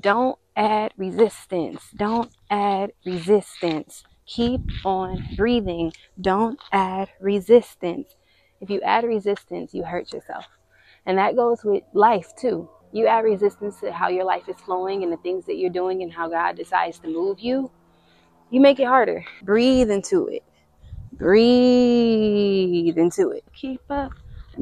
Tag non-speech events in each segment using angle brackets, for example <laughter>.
Don't add resistance. Don't add resistance. Keep on breathing. Don't add resistance. If you add resistance, you hurt yourself. And that goes with life too. You add resistance to how your life is flowing and the things that you're doing and how God decides to move you. You make it harder. Breathe into it. Breathe into it. Keep up,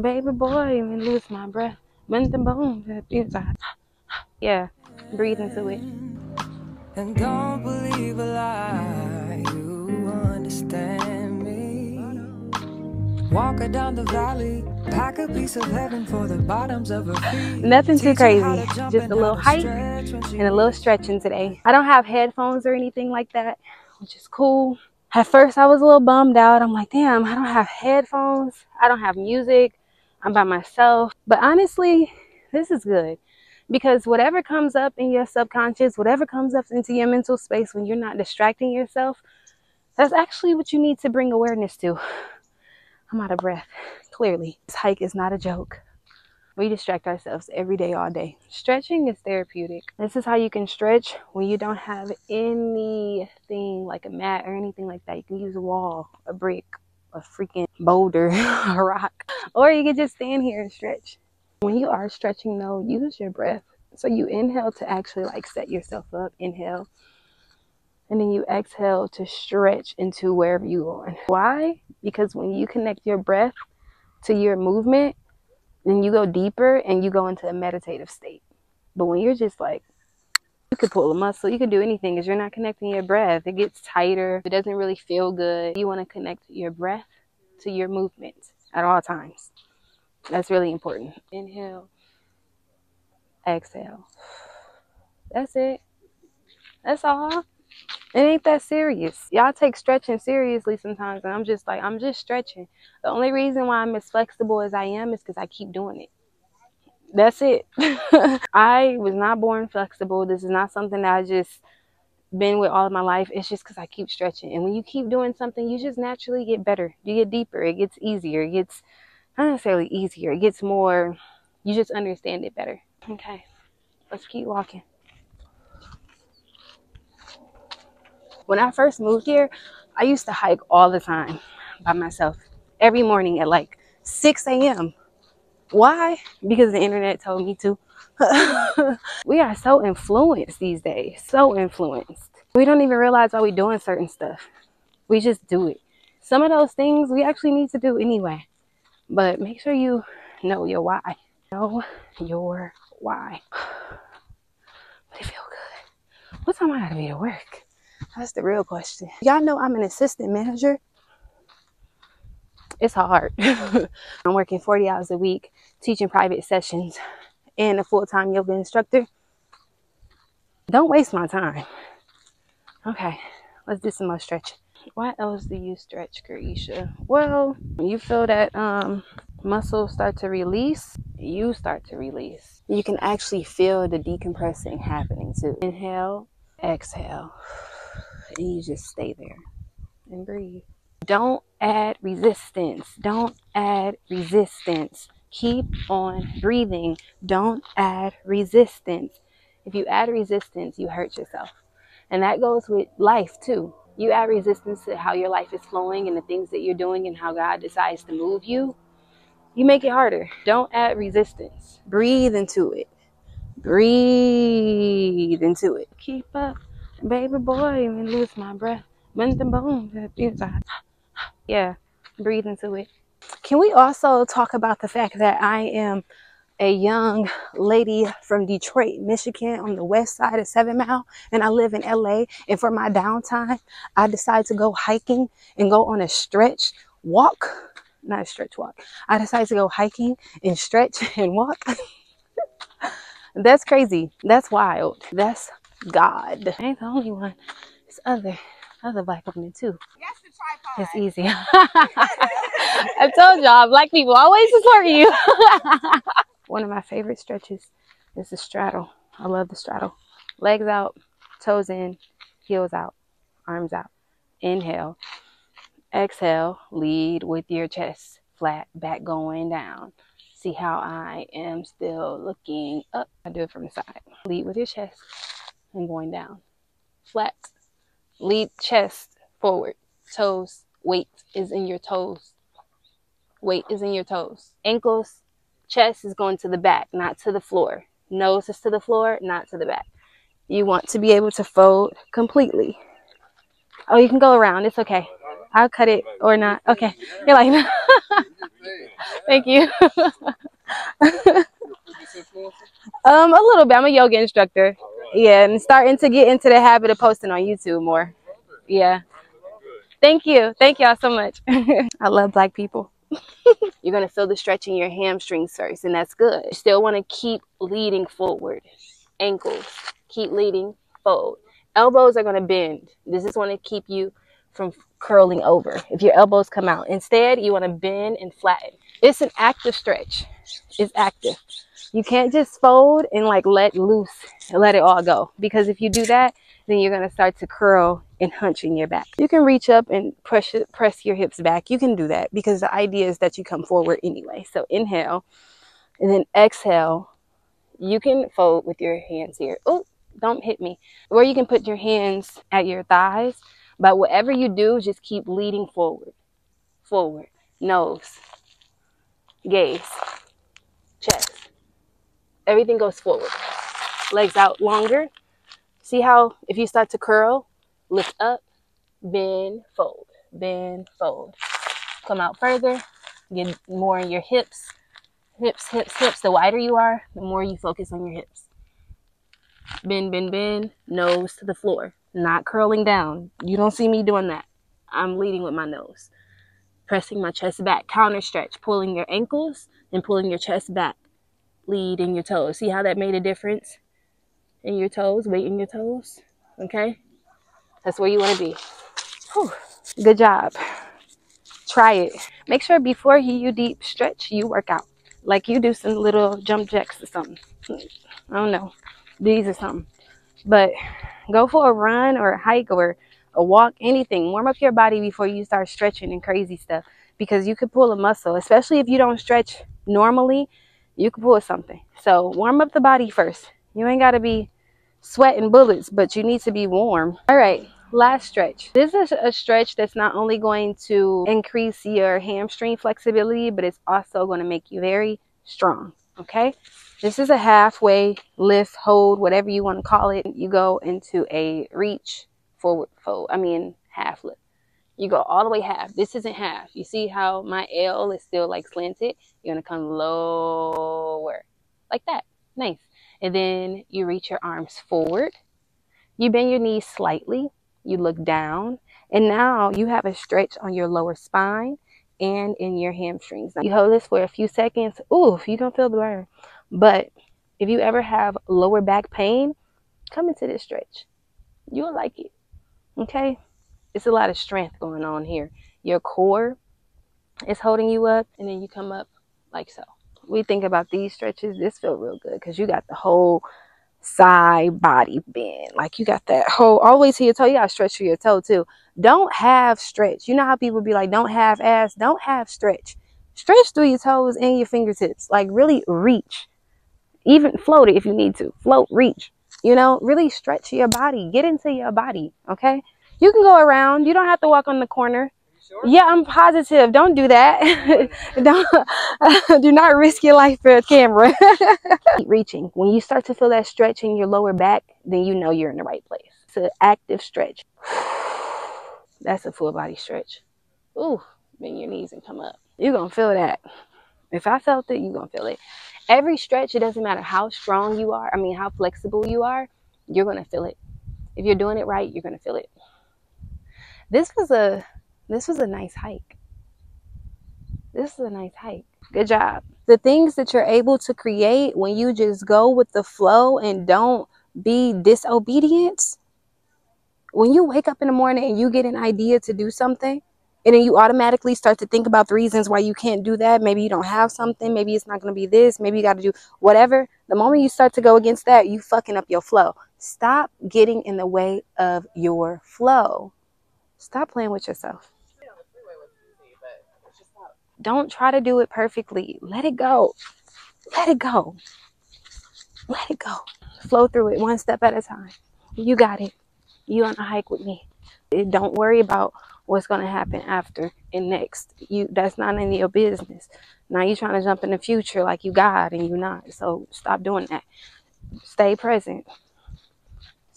baby boy, and lose my breath. Bend the bones. Yeah, breathe into it. And don't believe a lie, you understand me. Walking down the valley, pack a piece of heaven for the bottoms of her feet. Nothing too Teach you how crazy. Just a little hike stretch when she and a little stretching today. I don't have headphones or anything like that, which is cool. At first, I was a little bummed out. I'm like, damn, I don't have headphones. I don't have music. I'm by myself. But honestly, this is good because whatever comes up in your subconscious, whatever comes up into your mental space when you're not distracting yourself, that's actually what you need to bring awareness to. <sighs> I'm out of breath, clearly. This hike is not a joke. We distract ourselves every day, all day. Stretching is therapeutic. This is how you can stretch when you don't have anything like a mat or anything like that. You can use a wall, a brick, a freaking boulder, <laughs> a rock, or you can just stand here and stretch. When you are stretching, though, use your breath. So you inhale to actually like set yourself up. Inhale. And then you exhale to stretch into wherever you're going. Why? Because when you connect your breath to your movement, then you go deeper and you go into a meditative state. But when you're just like, you could pull a muscle, you could do anything because you're not connecting your breath. It gets tighter, it doesn't really feel good. You want to connect your breath to your movement at all times. That's really important. Inhale, exhale. That's it. That's all. It ain't that serious. Y'all take stretching seriously sometimes, and I'm just like, I'm just stretching. The only reason why I'm as flexible as I am is because I keep doing it. That's it. <laughs> I was not born flexible. This is not something that I just been with all of my life. It's just because I keep stretching. And when you keep doing something, you just naturally get better. You get deeper. It gets easier. It gets not necessarily easier. It gets more, you just understand it better. Okay, let's keep walking. When I first moved here, I used to hike all the time by myself every morning at like 6 a.m. Why? Because the internet told me to. <laughs> we are so influenced these days, so influenced. We don't even realize why we're doing certain stuff. We just do it. Some of those things we actually need to do anyway. But make sure you know your why. Know your why. <sighs> But it feel good. What time I gotta be to work? That's the real question. Y'all know I'm an assistant manager. It's hard. <laughs> I'm working 40 hours a week, teaching private sessions, and a full-time yoga instructor. Don't waste my time. Okay, let's do some more stretching. Why else do you stretch, Curr'esha? Well, you feel that um, muscles start to release, you start to release. You can actually feel the decompressing happening too. Inhale, exhale, and you just stay there and breathe. Don't add resistance. Don't add resistance. Keep on breathing. Don't add resistance. If you add resistance, you hurt yourself. And that goes with life too. You add resistance to how your life is flowing and the things that you're doing and how God decides to move you. You make it harder. Don't add resistance. Breathe into it. Breathe into it. Keep up, baby boy, and lose my breath. Bend the bones. <sighs> Yeah, breathe into it. Can we also talk about the fact that I am a young lady from Detroit, Michigan, on the west side of Seven Mile, and I live in LA. And for my downtime, I decide to go hiking and go on a stretch walk. Not a stretch walk. I decide to go hiking and stretch <laughs> and walk. <laughs> That's crazy. That's wild. That's God. I ain't the only one. It's other other black women too. Yes, the tripod. It's easy. <laughs> I told y'all, black people always support you. One of my favorite stretches is the straddle. I love the straddle. Legs out, toes in, heels out, arms out. Inhale. Exhale, lead with your chest flat, back going down. See how I am still looking up. I do it from the side. Lead with your chest and going down. Flat. Lead chest forward. Toes. Weight is in your toes. Weight is in your toes. Ankles. Chest is going to the back, not to the floor. Nose is to the floor, not to the back. You want to be able to fold completely. Oh, you can go around. It's okay. I'll cut it or not. Okay. You're like, <laughs> thank you. <laughs> um, a little bit. I'm a yoga instructor. Yeah, and starting to get into the habit of posting on YouTube more. Yeah. Thank you. Thank y'all so much. <laughs> I love black people. <laughs> You're going to feel the stretch in your hamstrings first, and that's good. You still want to keep leading forward. Ankles, keep leading forward. Elbows are going to bend. This is going to keep you from curling over. If your elbows come out, instead, you want to bend and flatten. It's an active stretch. It's active. You can't just fold and like let loose and let it all go. Because if you do that, then you're going to start to curl and hunch in your back. You can reach up and press, press your hips back. You can do that because the idea is that you come forward anyway. So inhale and then exhale. You can fold with your hands here. Oh, don't hit me. Or you can put your hands at your thighs. But whatever you do, just keep leading forward. Forward. Nose. Gaze. Chest. Everything goes forward. Legs out longer. See how if you start to curl, lift up, bend, fold, bend, fold. Come out further, get more in your hips. Hips, hips, hips. The wider you are, the more you focus on your hips. Bend, bend, bend, nose to the floor. Not curling down. You don't see me doing that. I'm leading with my nose. Pressing my chest back. Counter stretch. Pulling your ankles and pulling your chest back. Lead in your toes. See how that made a difference? In your toes, weight in your toes. Okay? That's where you want to be. Whew. Good job. Try it. Make sure before you deep stretch, you work out. Like you do some little jump jacks or something. I don't know. These or something. But go for a run or a hike or a walk, anything. Warm up your body before you start stretching and crazy stuff because you could pull a muscle, especially if you don't stretch normally. You can pull something. So warm up the body first. You ain't got to be sweating bullets, but you need to be warm. All right, last stretch. This is a stretch that's not only going to increase your hamstring flexibility, but it's also going to make you very strong. Okay, this is a halfway lift, hold, whatever you want to call it. You go into a reach forward fold. I mean, half lift. You go all the way half. This isn't half. You see how my L is still like slanted? You're going to come lower like that. Nice. And then you reach your arms forward. You bend your knees slightly. You look down. And now you have a stretch on your lower spine and in your hamstrings. You hold this for a few seconds. Ooh, you don't feel the burn. But if you ever have lower back pain, come into this stretch. You'll like it. Okay? It's a lot of strength going on here. Your core is holding you up, and then you come up like so. We think about these stretches. This feel real good because you got the whole side body bend. Like you got that whole always to your toe. You got to stretch through your toe too. Don't have stretch. You know how people be like, don't have ass. Don't have stretch. Stretch through your toes and your fingertips. Like really reach. Even float it if you need to. Float, reach. You know, really stretch your body. Get into your body. Okay. You can go around. You don't have to walk on the corner. Sure? Yeah, I'm positive. Don't do that. <laughs> don't <laughs> do not risk your life for a camera. <laughs> Keep reaching. When you start to feel that stretch in your lower back, then you know you're in the right place. It's an active stretch. <sighs> That's a full body stretch. Ooh, bend your knees and come up. You're gonna feel that. If I felt it, you're gonna feel it. Every stretch, it doesn't matter how strong you are, I mean how flexible you are, you're gonna feel it. If you're doing it right, you're gonna feel it. This was a this was a nice hike. This is a nice hike. Good job. The things that you're able to create when you just go with the flow and don't be disobedient. When you wake up in the morning and you get an idea to do something, and then you automatically start to think about the reasons why you can't do that. Maybe you don't have something. Maybe it's not going to be this. Maybe you got to do whatever. The moment you start to go against that, you fucking up your flow. Stop getting in the way of your flow. Stop playing with yourself. Don't try to do it perfectly. Let it go. Let it go. Let it go. Flow through it one step at a time. You got it. You on a hike with me. Don't worry about what's going to happen after and next. You that's not any of your business. Now you're trying to jump in the future like you God and you're not. So stop doing that. Stay present.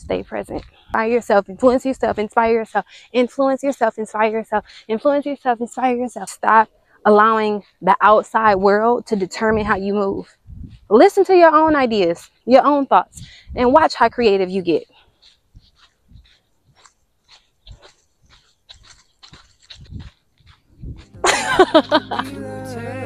Stay present. Inspire yourself. Influence yourself. Inspire yourself. Influence yourself. Inspire yourself. Influence yourself. Inspire yourself. Stop allowing the outside world to determine how you move. Listen to your own ideas, your own thoughts, and watch how creative you get. <laughs>